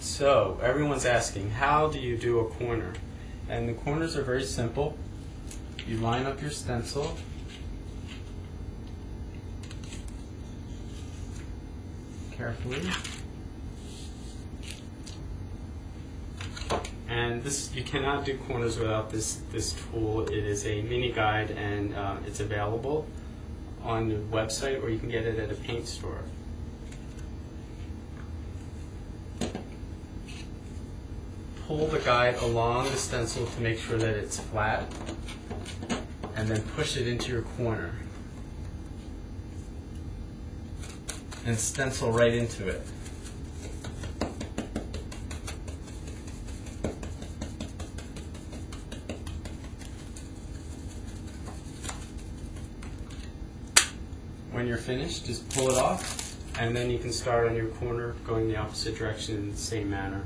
So, everyone's asking, how do you do a corner? And the corners are very simple. You line up your stencil. Carefully. And this, you cannot do corners without this, this tool. It is a mini guide and uh, it's available on the website or you can get it at a paint store. Pull the guide along the stencil to make sure that it's flat and then push it into your corner. And stencil right into it. When you're finished, just pull it off, and then you can start on your corner going the opposite direction in the same manner.